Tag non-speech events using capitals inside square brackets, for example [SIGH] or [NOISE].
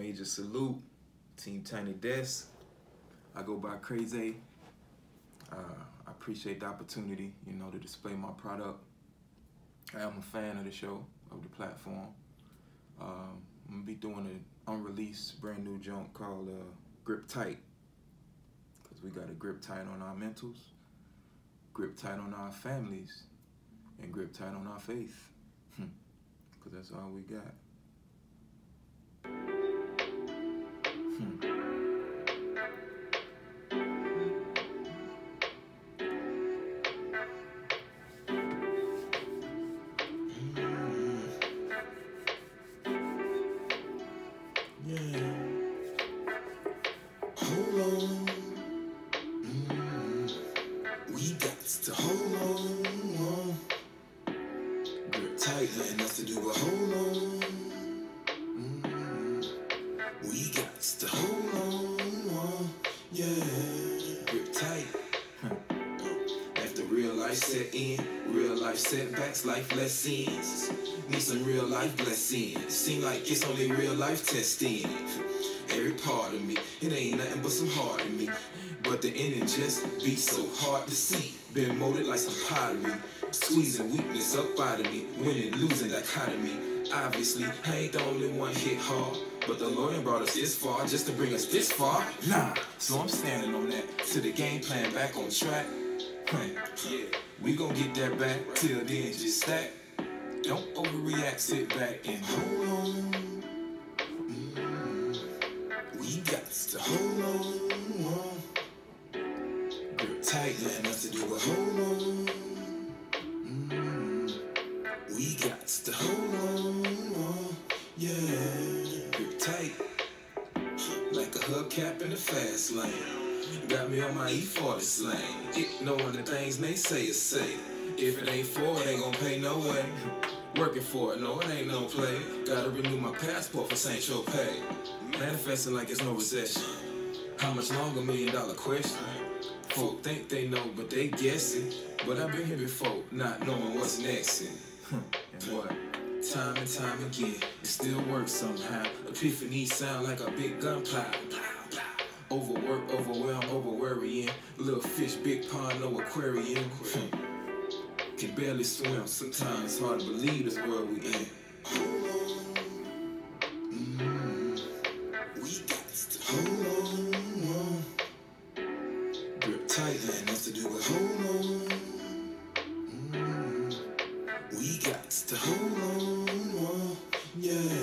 Major salute, Team Tiny Desk. I go by KrayZay. Uh, I appreciate the opportunity, you know, to display my product. I am a fan of the show, of the platform. Um, I'm gonna be doing an unreleased brand new junk called uh, Grip Tight. Cause we gotta grip tight on our mentals, grip tight on our families, and grip tight on our faith. [LAUGHS] Cause that's all we got. Nothing to do but hold on. Mm. We got to hold on. Yeah. Grip tight. After real life set in, real life setbacks, life lessons. Need some real life blessings. Seem like it's only real life testing. Every part of me, it ain't nothing but some heart in me. But the ending just be so hard to see. Been molded like some pottery. Squeezing weakness up out of me. Winning, losing dichotomy. Obviously, I ain't the only one hit hard. But the Lord brought us this far just to bring us this far. Nah, so I'm standing on that. To the game plan back on track. Yeah, we gon' get that back. Till then, just stack. Don't overreact, sit back and hold on. Tight, nothing to do but hold on. Mm, we got to hold on. Yeah, grip tight. Like a hubcap in the fast lane. Got me on my E40 slang. Ignoring the things they say is say. If it ain't for it, ain't gonna pay no way. Working for it, no, it ain't no play. Gotta renew my passport for St. Tropez. Manifesting like it's no recession. How much longer, million dollar question? Folk think they know, but they guessing. But I've been here before, not knowing what's next. And, hmm, and what? Time and time again, it still works somehow. Epiphany sound like a big gun plow. Overwork, overwhelm, over worrying. Little fish, big pond, no aquarium. Hmm. Can barely swim. Sometimes hard to believe this world we in. Tight end has to do with hold on. Mm -hmm. We got to hold on. Yeah.